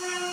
Bye.